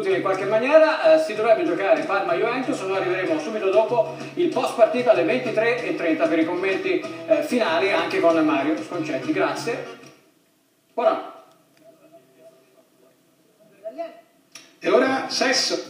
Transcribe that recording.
tutti in qualche maniera, eh, si dovrebbe giocare Parma-Juventus, noi arriveremo subito dopo il post partita alle 23.30 per i commenti eh, finali anche con Mario Sconcetti. Grazie. Buona. E ora sesso.